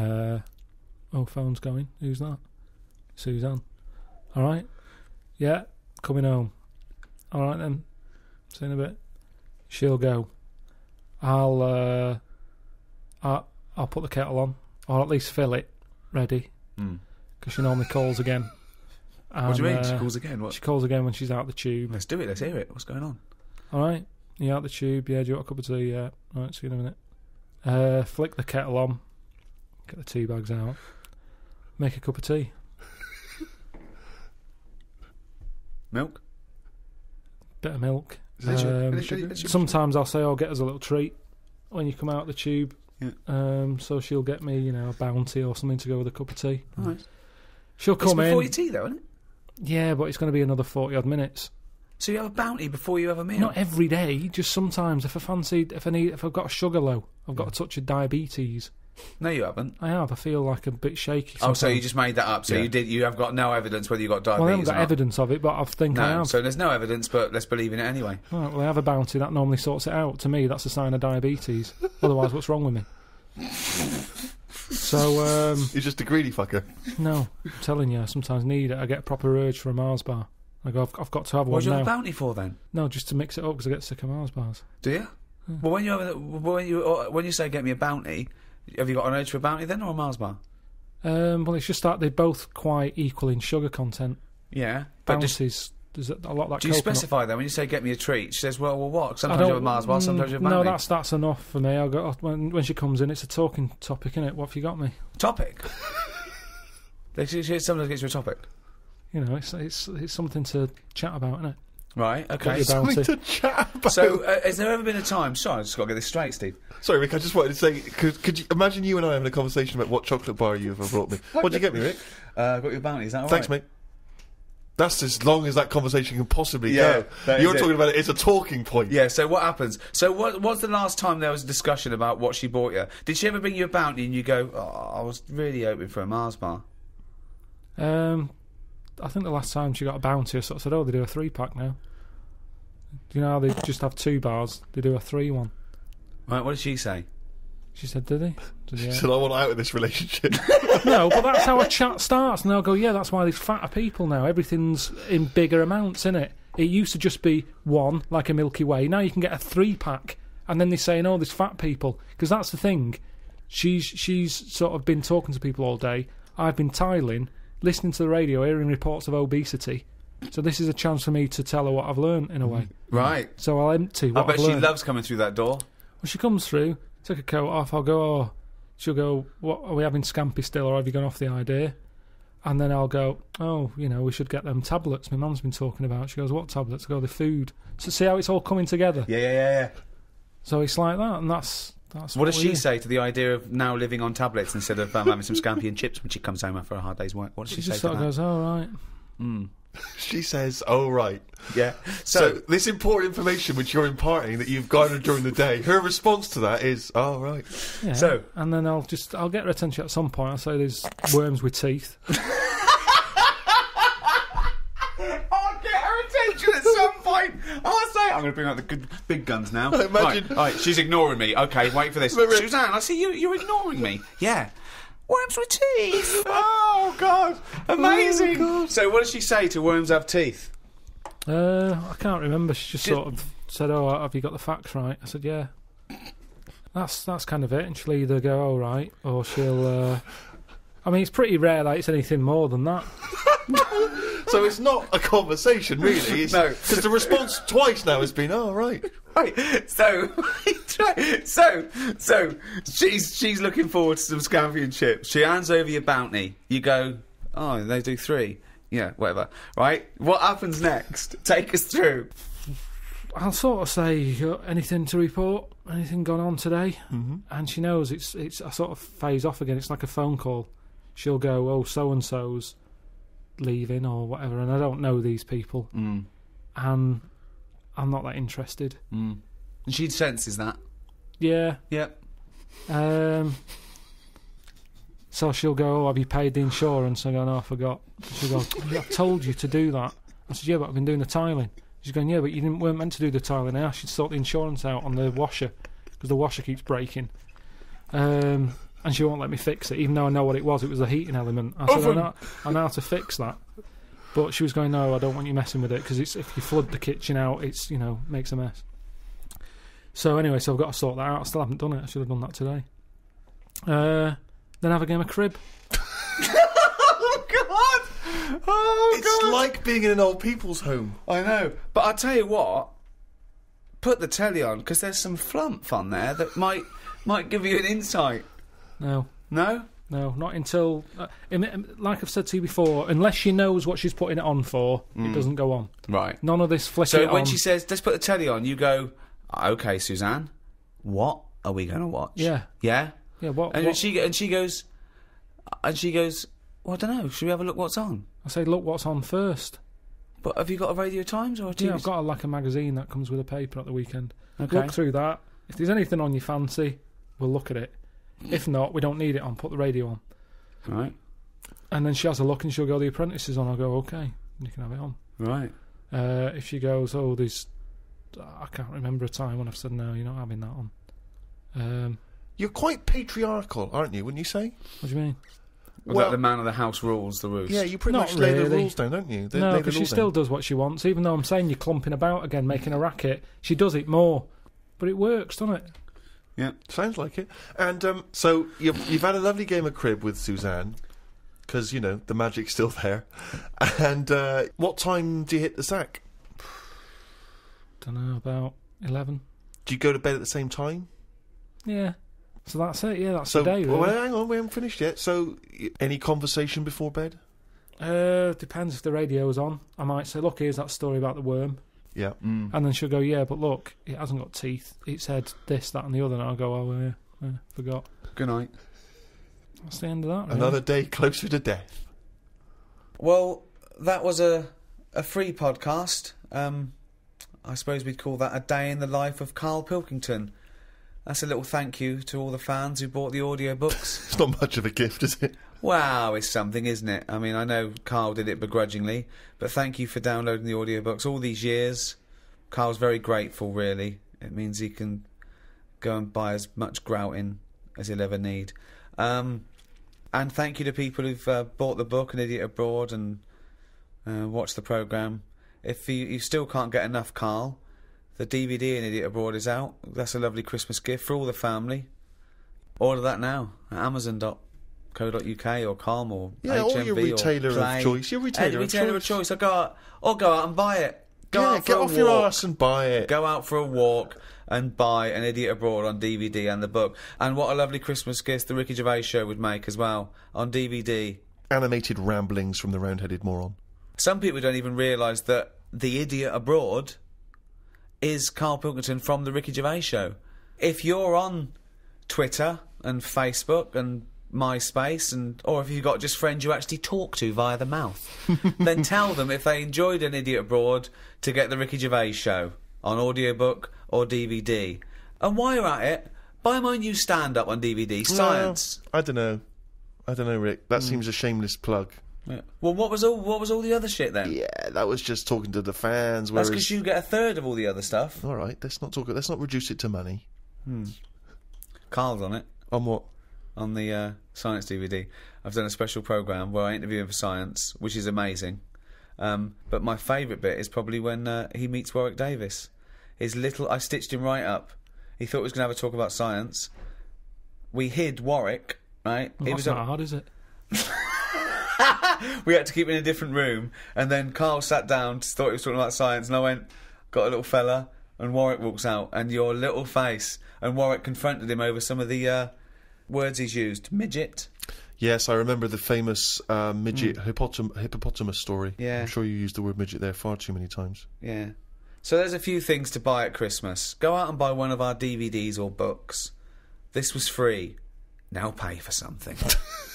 Uh, oh, phone's going. Who's that? Suzanne. All right. Yeah, coming home. All right then. See you in a bit. She'll go. I'll uh, I, I'll put the kettle on, or at least fill it ready, Hmm. because she normally calls again. What do you And, mean? She uh, calls again. What? She calls again when she's out the tube. Let's do it. Let's hear it. What's going on? All right. You out the tube? Yeah. Do you want a cup of tea? Yeah. All right. See you in a minute. Uh, flick the kettle on. Get the tea bags out. Make a cup of tea. Milk. Bit of milk. Is that your- Um, your- sometimes I'll say, "I'll get us a little treat when you come out of the tube." Yeah. Um, so she'll get me, you know, a bounty or something to go with a cup of tea. Nice. She'll come It's come before in. your tea, though, isn't it? Yeah, but it's going to be another forty odd minutes. So you have a bounty before you have a meal. Not every day, just sometimes. If I fancy, if I need, if I've got a sugar low, I've got a touch of diabetes. No, you haven't. I have. I feel like a bit shaky. Oh, so you just made that up. So Yeah. you did. You have got no evidence whether you got diabetes. Well, I haven't or got not. evidence of it, but I think I No, have. so there's no evidence, but let's believe in it anyway. Right, well, I have a bounty that normally sorts it out. To me, that's a sign of diabetes. Otherwise, what's wrong with me? So, um, You're just a greedy fucker. no, I'm telling you, I sometimes need it. I get a proper urge for a Mars bar. I go, I've, I've got to have What one What's your now. bounty for then? No, just to mix it up because I get sick of Mars bars. Do you? Well, when you have a, when you uh, when you say get me a bounty, have you got an urge for a bounty then or a Mars bar? Um, well, it's just that they're both quite equal in sugar content. Yeah, but just, Bounties, there's a, a lot of that do you coconut. specify then when you say get me a treat? She says, well, well, what? Sometimes you have a Mars bar, sometimes you have a bounty. No, that's that's enough for me. I got when when she comes in, it's a talking topic, is it? What have you got me? topic. Like, she- she- Sometimes gets you a topic. You know, it's it's it's something to chat about, isn't it? Right. Okay. your bounty. Something to chat about. So, uh, has there ever been a time? Sorry, I just got to get this straight, Steve. Sorry, Rick. I just wanted to say, could, could you imagine you and I having a conversation about what chocolate bar you have brought me? What'd you get me, Rick? Uh, got your bounty. Is that all Thanks, right? mate. That's as long as that conversation can possibly Yeah, go. that You're is it. talking about it. It's a talking point. Yeah. So what happens? So what? What's the last time there was a discussion about what she bought you? Did she ever bring you a bounty and you go, oh, I was really hoping for a Mars bar? Um, I think the last time she got a bounty, I sort of said, "Oh, they do a three pack now." Do you know how they just have two bars? They do a three one. Right. What did she say? She said, "Did they?" Did they? She said, I want out of this relationship. no, but that's how a chat starts, and they'll go, "Yeah, that's why there's fatter people now. Everything's in bigger amounts, isn't it? It used to just be one, like a Milky Way. Now you can get a three pack, and then they say, "No, oh, there's fat people," because that's the thing. She's she's sort of been talking to people all day. I've been tiling, listening to the radio, hearing reports of obesity. So this is a chance for me to tell her what I've learned in a way. Mm. Right. So I'll empty I bet I've she learned. loves coming through that door. When she comes through, take her coat off, I'll go, oh, she'll go, what, are we having scampi still or have you gone off the idea? And then I'll go, oh, you know, we should get them tablets my mum's been talking about. She goes, what tablets? I go, the food. So see how it's all coming together. Yeah, yeah, yeah, yeah. So it's like that, and that's that's What does she do. say to the idea of now living on tablets instead of um, having some scampi and chips when she comes home after a hard day's work? What does She she, just say sort to of that? goes, oh, right. Mm. she says, "Oh right." Yeah. So, So, this important information which you're imparting that you've garnered during the day, her response to that is, "Oh right." Yeah. So- and then I'll just, I'll get her attention at some point. I'll say there's worms with teeth. I'll get her attention at some point. I'll say I'm going to bring out the good, big guns now. Imagine- Right, right, she's ignoring me. Okay, wait for this. But Suzanne, I see you. You're ignoring me. Yeah. Worms with teeth. oh God, amazing. So, what does she say to worms have teeth? Uh, I can't remember. She just Did- sort of said, "Oh, have you got the facts right?" I said, "Yeah." That's that's kind of it. And she'll either go, "All right," or she'll. Uh, I mean, it's pretty rare that it's anything more than that. So it's not a conversation, really. It's, No. because the response twice now has been, "Oh right." Right. So, so, so she's she's looking forward to some scampi and chips. She hands over your bounty. You go, oh, they do three. Yeah, whatever. Right. What happens next? Take us through. I'll sort of say, "Uh, "Anything to report? Anything gone on today?" Mm-hmm. And she knows it's it's. I sort of phase off again. It's like a phone call. She'll go, "Oh, so and so's leaving or whatever," and I don't know these people, Mm. and I'm not that interested. Mm. And she senses that. Yeah, Yep. Um, so she'll go, oh, have you paid the insurance? I go, no, I forgot. She'll go, I told you to do that. I said, yeah, but I've been doing the tiling. She's going, yeah, but you didn't, weren't meant to do the tiling. I asked you to sort the insurance out on the washer because the washer keeps breaking. Um, and she won't let me fix it, even though I know what it was. It was a heating element. I said, I know, I know how to fix that. But she was going, no, I don't want you messing with it because it's if you flood the kitchen out, it's you know makes a mess. So anyway, so I've got to sort that out. I still haven't done it. I should have done that today. Uh, then have a game of crib. oh God! Oh It's like being in an old people's home. I know, but I'll tell you what. Put the telly on because there's some flump on there that might might give you an insight. No, No, no, not until uh, like I've said to you before. Unless she knows what she's putting it on for, it doesn't go on. right. None of this flicking So when on. she says, "Let's put the telly on," you go, "Okay, Suzanne, what are we going to watch?" yeah, yeah. yeah. What? And what she and she goes, and she goes, "Well, I don't know. Should we have a look what's on?" I say, look, what's on first. But have you got a Radio Times or a TV? Yeah, I've got a, like a magazine that comes with a paper at the weekend. Okay. Look through that. If there's anything on your fancy, we'll look at it. If not, we don't need it on. Put the radio on. Right, And then she has a look and she'll go, The Apprentice is on. I'll go, Okay, you can have it on. right. Uh, if she goes, Oh, there's. I can't remember a time when I've said, No, you're not having that on. Um, You're quite patriarchal, aren't you? Wouldn't you say? what do you mean? Well- that the man of the house rules the roost? Yeah, you pretty Not much lay the really. rules down, don't you? They no, lay the because she laws still down. does what she wants. Even though I'm saying you're clumping about again, making a racket, she does it more. But it works, doesn't it? Yeah. Sounds like it. And um, so you've you've had a lovely game of crib with Suzanne, because you know the magic's still there. And uh, what time do you hit the sack? Don't know, about 11. Do you go to bed at the same time? Yeah. So that's it, yeah, that's So the day, really. well, hang on, we haven't finished yet. So any conversation before bed? Uh, depends if the radio's on. I might say, look, here's that story about the worm. Yeah. Mm. And then she'll go, yeah, but look, it hasn't got teeth. It said this, that, and the other. And I'll go, oh, yeah, yeah forgot. Good night. That's the end of that. Really. Another day closer to death. Well, that was a a free podcast. Um, I suppose we'd call that a day in the life of Carl Pilkington. That's a little thank you to all the fans who bought the audiobooks. It's not much of a gift, is it? Wow, it's something, isn't it? I mean, I know Carl did it begrudgingly, but thank you for downloading the audiobooks all these years. Carl's very grateful, really. It means he can go and buy as much grouting as he'll ever need. Um, and thank you to people who've uh, bought the book, An Idiot Abroad, and uh, watched the programme. If you, you still can't get enough, Carl, the DVD An Idiot Abroad is out. That's a lovely Christmas gift for all the family. Order that now at amazon.co.uk or Calm or Yeah, HMV or your retailer Play. of choice. Your retailer, of retailer choice. of choice. Or go out, or go out and buy it. Go yeah, out get off your walk. arse and buy it. Go out for a walk and buy An Idiot Abroad on DVD and the book. And what a lovely Christmas gift the Ricky Gervais show would make as well on DVD. Animated ramblings from the round-headed moron. Some people don't even realise that The Idiot Abroad is Carl Pilkington from the Ricky Gervais show. If you're on Twitter and Facebook and MySpace and or if you've got just friends you actually talk to via the mouth, then tell them if they enjoyed an idiot abroad to get the Ricky Gervais show on audiobook or DVD. And while you're at it, buy my new stand up on DVD, Science. I don't know. I don't know, Rick. That hmm. seems a shameless plug. Yeah. Well, what was all what was all the other shit then? Yeah, that was just talking to the fans. That's because you get a third of all the other stuff. all right, let's not talk. Let's not reduce it to money. Hmm. Carl's on it. On what? On the uh, science DVD. I've done a special program where I interview him for science, which is amazing. Um, but my favourite bit is probably when uh, he meets Warwick Davis. His little, I stitched him right up. He thought he was going to have a talk about science. We hid Warwick, right? Well, that's was not hard, is it? we had to keep him in a different room, and then Carl sat down, thought he was talking about science, and I went, got a little fella, and Warwick walks out, and your little face, and Warwick confronted him over some of the uh, words he's used. Midget. Yes, I remember the famous uh, midget hippopotam- hippopotamus story. Yeah. I'm sure you used the word midget there far too many times. Yeah. So there's a few things to buy at Christmas. Go out and buy one of our DVDs or books. This was free. Now pay for something.